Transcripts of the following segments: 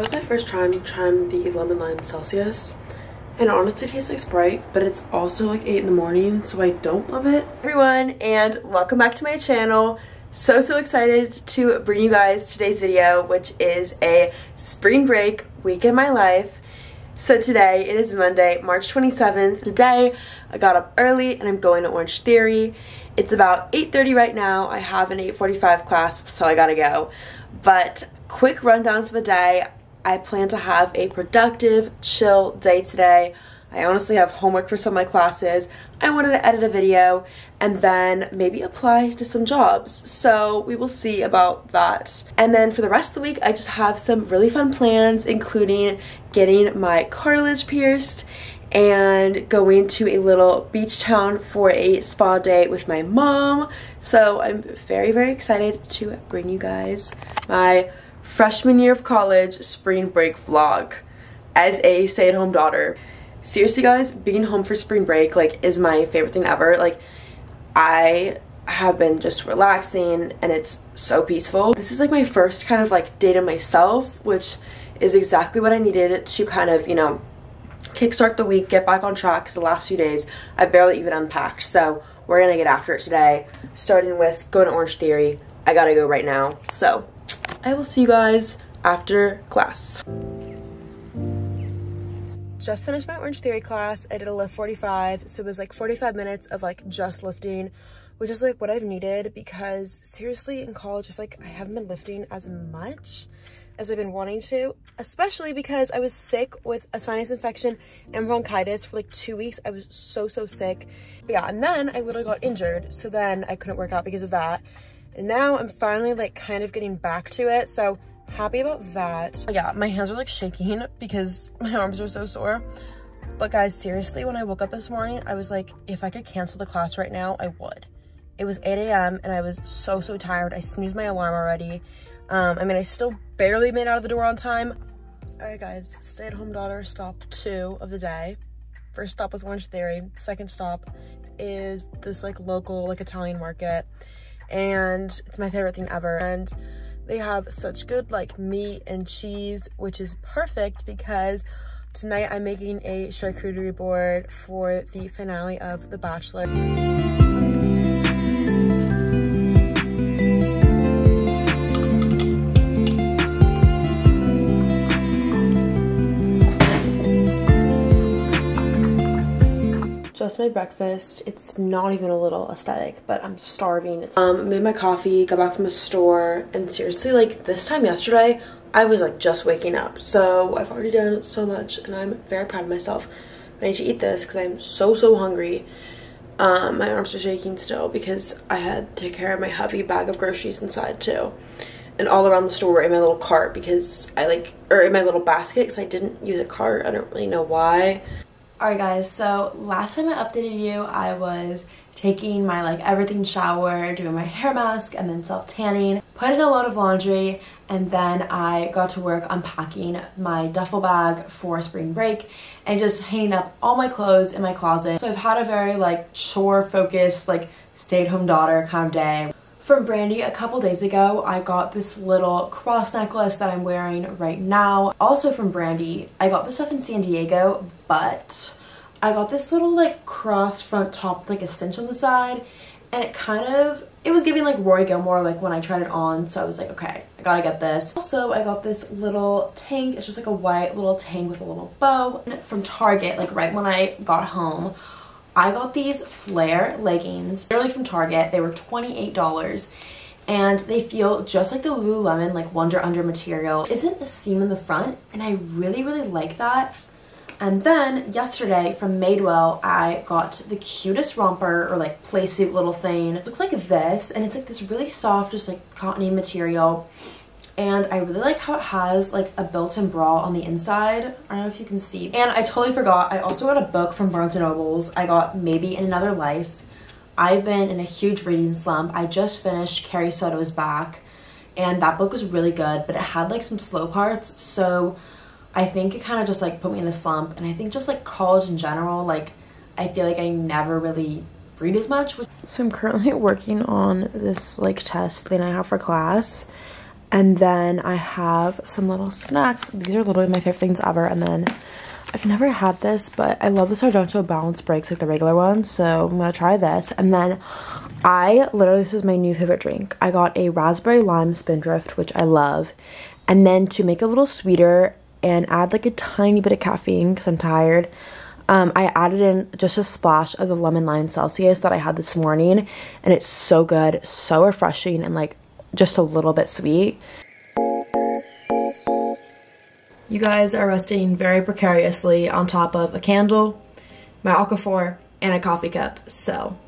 was my first time trying the lemon lime Celsius. And it honestly tastes like Sprite, but it's also like 8 in the morning, so I don't love it. Everyone, and welcome back to my channel. So, so excited to bring you guys today's video, which is a spring break week in my life. So today, it is Monday, March 27th. Today, I got up early and I'm going to Orange Theory. It's about 8.30 right now. I have an 8.45 class, so I gotta go. But quick rundown for the day. I plan to have a productive, chill day today. I honestly have homework for some of my classes. I wanted to edit a video and then maybe apply to some jobs. So we will see about that. And then for the rest of the week, I just have some really fun plans, including getting my cartilage pierced and going to a little beach town for a spa day with my mom. So I'm very, very excited to bring you guys my freshman year of college spring break vlog as a stay-at-home daughter. Seriously guys, being home for spring break like is my favorite thing ever. Like I have been just relaxing and it's so peaceful. This is like my first kind of like day to myself, which is exactly what I needed to kind of, you know, kickstart the week, get back on track because the last few days I barely even unpacked. So we're gonna get after it today, starting with going to Orange Theory. I gotta go right now. So I will see you guys after class. Just finished my Orange Theory class. I did a lift 45, so it was like 45 minutes of like just lifting, which is like what I've needed because seriously in college, I feel like I haven't been lifting as much as I've been wanting to, especially because I was sick with a sinus infection and bronchitis for like two weeks. I was so, so sick. But yeah, and then I literally got injured. So then I couldn't work out because of that. And now I'm finally like kind of getting back to it. So happy about that. Yeah, my hands are like shaking because my arms are so sore. But guys, seriously, when I woke up this morning, I was like, if I could cancel the class right now, I would. It was 8 a.m. and I was so, so tired. I snoozed my alarm already. Um, I mean, I still barely made out of the door on time. All right, guys, stay-at-home daughter stop two of the day. First stop was Orange Theory. Second stop is this like local like Italian market and it's my favorite thing ever. And they have such good like meat and cheese, which is perfect because tonight I'm making a charcuterie board for the finale of The Bachelor. Just my breakfast. It's not even a little aesthetic, but I'm starving. It's, um, made my coffee, got back from the store, and seriously, like this time yesterday, I was like just waking up. So I've already done so much, and I'm very proud of myself. I need to eat this because I'm so, so hungry. Um, my arms are shaking still because I had to take care of my heavy bag of groceries inside too. And all around the store in my little cart because I like, or in my little basket because I didn't use a cart. I don't really know why. Alright guys, so last time I updated you, I was taking my like everything shower, doing my hair mask, and then self-tanning, put in a load of laundry, and then I got to work unpacking my duffel bag for spring break and just hanging up all my clothes in my closet. So I've had a very like chore focused, like stay-at-home daughter kind of day. From Brandy a couple days ago, I got this little cross necklace that I'm wearing right now. Also from Brandy, I got this stuff in San Diego, but I got this little like cross front top, like a cinch on the side, and it kind of, it was giving like Rory Gilmore like when I tried it on, so I was like, okay, I gotta get this. Also, I got this little tank, it's just like a white little tank with a little bow from Target, like right when I got home. I got these flare leggings, literally from Target. They were $28 and they feel just like the Lululemon like Wonder Under material. Isn't a seam in the front and I really, really like that. And then yesterday from Madewell, I got the cutest romper or like play suit little thing. It looks like this and it's like this really soft, just like cottony material and I really like how it has like a built-in bra on the inside. I don't know if you can see. And I totally forgot, I also got a book from Barnes & Nobles. I got Maybe in Another Life. I've been in a huge reading slump. I just finished Carrie Soto's Back and that book was really good, but it had like some slow parts. So I think it kind of just like put me in a slump. And I think just like college in general, like I feel like I never really read as much. So I'm currently working on this like test thing I have for class And then I have some little snacks. These are literally my favorite things ever. And then I've never had this, but I love the Sargento Balance Breaks, like the regular one. So I'm gonna try this. And then I, literally, this is my new favorite drink. I got a Raspberry Lime Spindrift, which I love. And then to make it a little sweeter and add like a tiny bit of caffeine because I'm tired, um, I added in just a splash of the lemon lime Celsius that I had this morning. And it's so good, so refreshing, and like just a little bit sweet. You guys are resting very precariously on top of a candle, my Aquaphor, and a coffee cup. So,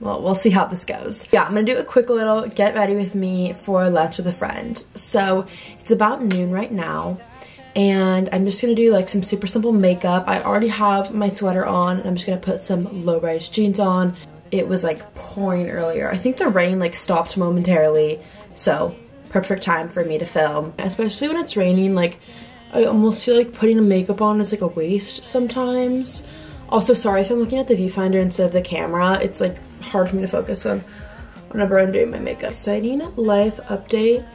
well, we'll see how this goes. Yeah, I'm gonna do a quick little get ready with me for lunch with a friend. So, it's about noon right now, and I'm just gonna do like some super simple makeup. I already have my sweater on, and I'm just gonna put some low-rise jeans on. It was like pouring earlier. I think the rain like stopped momentarily, so perfect time for me to film. Especially when it's raining, like I almost feel like putting makeup on is like a waste sometimes. Also, sorry if I'm looking at the viewfinder instead of the camera. It's like hard for me to focus on whenever I'm doing my makeup. Exciting life update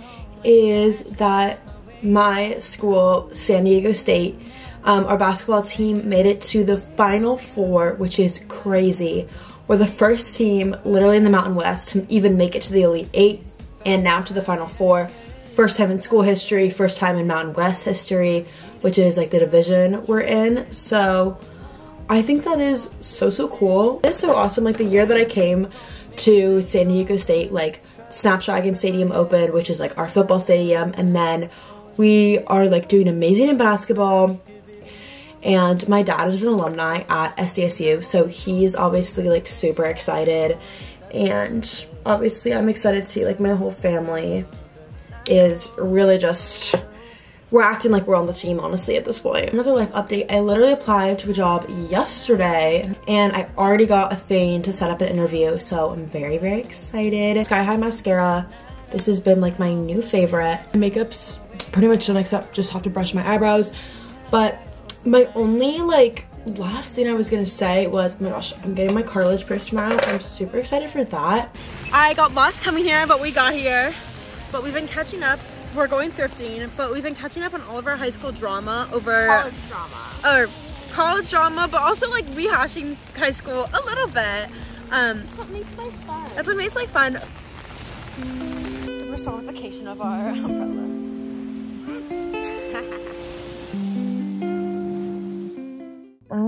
is that my school, San Diego State, um, our basketball team made it to the Final Four, which is crazy. We're the first team literally in the Mountain West to even make it to the Elite Eight and now to the Final Four first time in school history, first time in Mountain West history, which is like the division we're in. So I think that is so, so cool. It's so awesome. Like the year that I came to San Diego State, like Snapdragon Stadium opened, which is like our football stadium. And then we are like doing amazing in basketball. And my dad is an alumni at SDSU, so he's obviously like super excited. And obviously I'm excited to see like my whole family is really just we're acting like we're on the team honestly at this point. Another life update, I literally applied to a job yesterday and I already got a thing to set up an interview so I'm very very excited. Sky High Mascara, this has been like my new favorite. Makeup's pretty much done except just have to brush my eyebrows but my only like last thing I was gonna say was, oh my gosh, I'm getting my cartilage pierced tomorrow. I'm super excited for that. I got lost coming here, but we got here but we've been catching up. We're going thrifting, but we've been catching up on all of our high school drama over college drama or college drama, but also like rehashing high school a little bit. Um, that's what makes life fun. That's what makes life fun. The personification of our umbrella.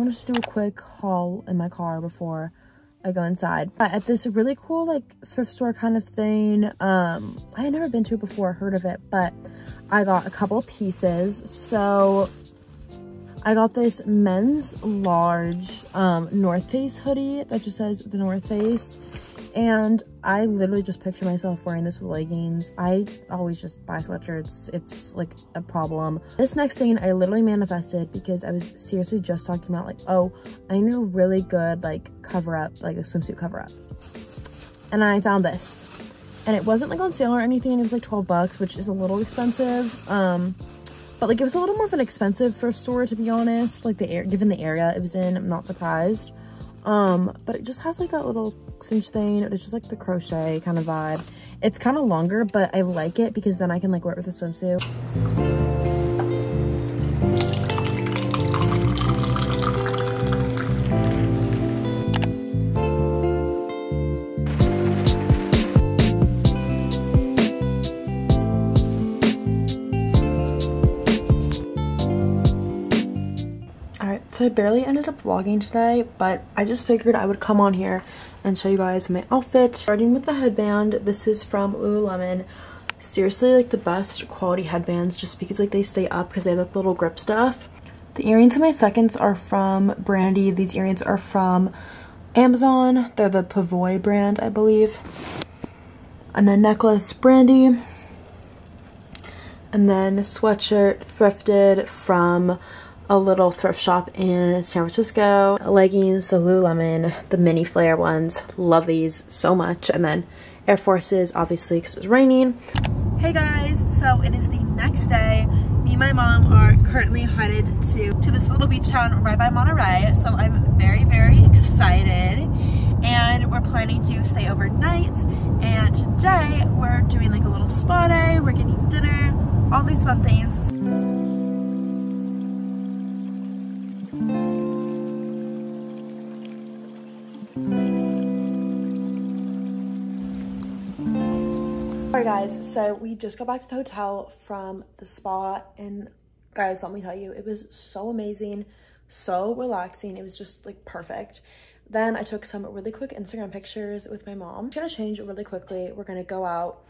Want to do a quick haul in my car before I go inside. But at this really cool like thrift store kind of thing. Um, I had never been to before, heard of it, but I got a couple pieces. So I got this men's large um, North Face hoodie that just says the North Face. And I literally just picture myself wearing this with leggings. I always just buy sweatshirts. It's like a problem. This next thing I literally manifested because I was seriously just talking about like, oh, I need a really good like cover up, like a swimsuit cover up. And I found this. And it wasn't like on sale or anything. It was like 12 bucks, which is a little expensive. Um, but like it was a little more of an expensive thrift store to be honest. Like the air, given the area it was in, I'm not surprised. Um, but it just has like that little cinch thing. It's just like the crochet kind of vibe. It's kind of longer, but I like it because then I can like wear it with a swimsuit. Barely ended up vlogging today, but I just figured I would come on here and show you guys my outfit. Starting with the headband, this is from Lululemon. Seriously, like the best quality headbands just because like they stay up because they have like little grip stuff. The earrings in my seconds are from Brandy. These earrings are from Amazon. They're the Pavoi brand, I believe. And then necklace, Brandy. And then sweatshirt thrifted from a little thrift shop in San Francisco. Leggings, the Lululemon, the mini flare ones. Love these so much. And then Air Forces, obviously, because it was raining. Hey guys, so it is the next day. Me and my mom are currently headed to, to this little beach town right by Monterey. So I'm very, very excited. And we're planning to stay overnight And today we're doing like a little spa day, we're getting dinner, all these fun things. Alright guys, so we just got back to the hotel from the spa and guys, let me tell you, it was so amazing, so relaxing. It was just like perfect. Then I took some really quick Instagram pictures with my mom. I'm gonna change really quickly. We're gonna go out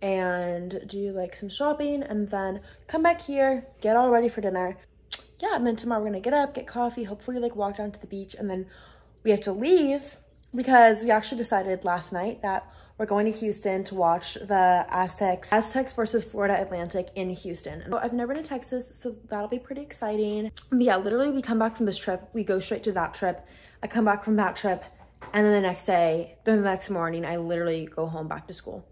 and do like some shopping and then come back here, get all ready for dinner. Yeah, and then tomorrow we're gonna get up, get coffee, hopefully like walk down to the beach and then we have to leave because we actually decided last night that we're going to Houston to watch the Aztecs, Aztecs versus Florida Atlantic in Houston. I've never been to Texas, so that'll be pretty exciting. But yeah, literally we come back from this trip, we go straight to that trip. I come back from that trip, and then the next day, then the next morning, I literally go home back to school.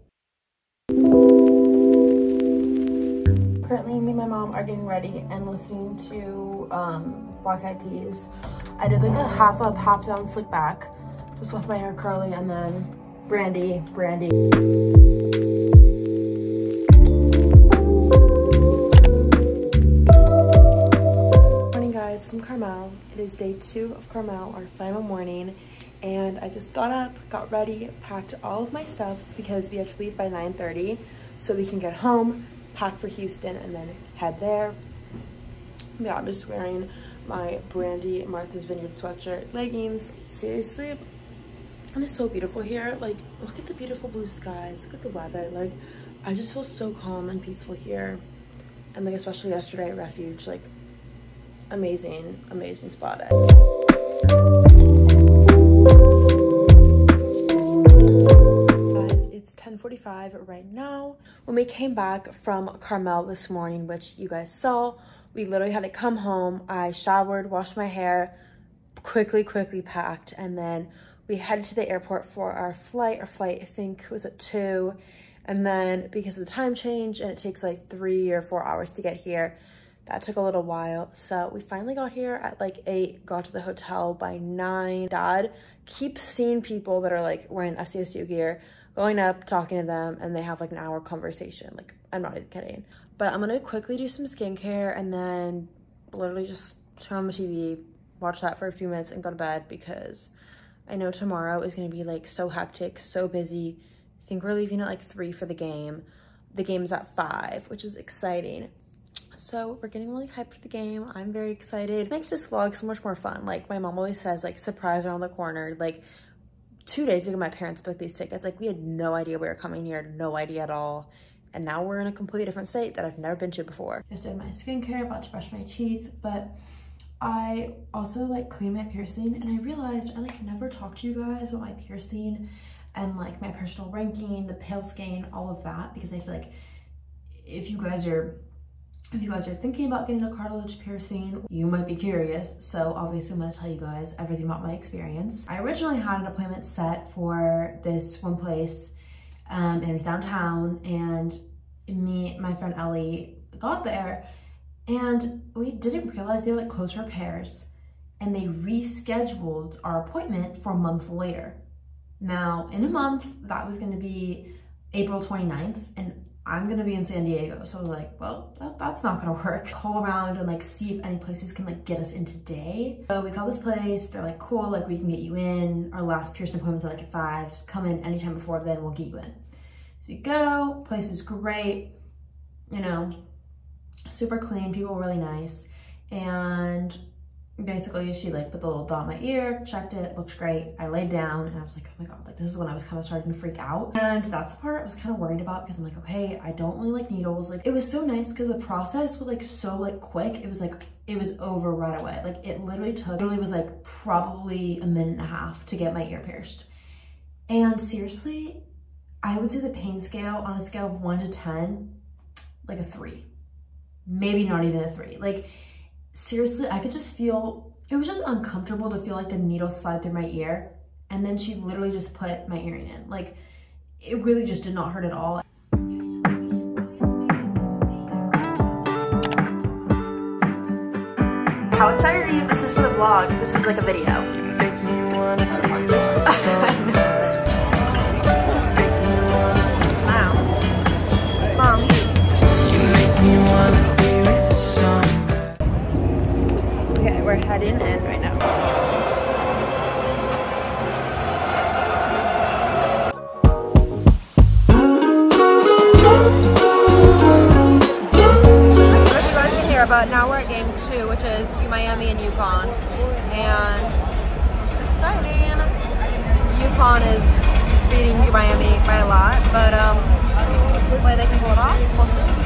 Currently, me and my mom are getting ready and listening to um, Black Eyed Peas. I did like a half up, half down slick back. Just left my hair curly and then Brandy, Brandy. Morning guys from Carmel. It is day two of Carmel, our final morning. And I just got up, got ready, packed all of my stuff because we have to leave by 9.30 so we can get home, pack for Houston, and then head there. Yeah, I'm just wearing my Brandy Martha's Vineyard sweatshirt, leggings. Seriously, and it's so beautiful here. Like look at the beautiful blue skies. Look at the weather. Like i just feel so calm and peaceful here. And like especially yesterday at refuge like amazing amazing spot. Guys it's 10:45 right now. When we came back from carmel this morning which you guys saw we literally had to come home. I showered washed my hair quickly quickly packed and then we headed to the airport for our flight. Our flight, I think, was at 2. And then because of the time change, and it takes like 3 or 4 hours to get here, that took a little while. So we finally got here at like 8, got to the hotel by 9. Dad keeps seeing people that are like wearing SDSU gear, going up, talking to them, and they have like an hour conversation. Like, I'm not even kidding. But I'm gonna quickly do some skincare and then literally just turn on the TV, watch that for a few minutes, and go to bed because I know tomorrow is going to be like so hectic, so busy. I think we're leaving at like 3 for the game. The game's at 5, which is exciting. So we're getting really hyped for the game. I'm very excited. It makes this vlog so much more fun. Like my mom always says, like surprise around the corner. Like two days ago, my parents booked these tickets. Like we had no idea we were coming here, no idea at all. And now we're in a completely different state that I've never been to before. Just did my skincare, about to brush my teeth, but I also like clean my piercing and I realized I like never talked to you guys about my piercing and like my personal ranking, the pale skein, all of that because I feel like if you guys are if you guys are thinking about getting a cartilage piercing, you might be curious. So obviously I'm gonna tell you guys everything about my experience. I originally had an appointment set for this one place um, and it was downtown and me, my friend Ellie got there and we didn't realize they were like closed repairs and they rescheduled our appointment for a month later. Now, in a month, that was gonna be April 29th, and I'm gonna be in San Diego. So I was like, well, that, that's not gonna work. Call around and like see if any places can like get us in today. So we call this place, they're like, cool, like we can get you in. Our last piercing appointment's at like at five. come in anytime before then, we'll get you in. So we go, place is great, you know, super clean, people really nice. And basically she like put the little dot in my ear, checked it, looked great. I laid down and I was like, oh my God, like this is when I was kind of starting to freak out. And that's the part I was kind of worried about because I'm like, okay, I don't really like needles. Like it was so nice because the process was like so like quick. It was like, it was over right away. Like it literally took, literally was like probably a minute and a half to get my ear pierced. And seriously, I would say the pain scale on a scale of one to 10, like a three maybe not even a three. Like seriously, I could just feel, it was just uncomfortable to feel like the needle slide through my ear. And then she literally just put my earring in. Like it really just did not hurt at all. How excited are you? This is for the vlog. This is like a video. Heading in right now. but now we're at game two, which is Miami and UConn. And exciting. UConn is beating Miami by a lot, but um, hopefully they can pull it off. We'll.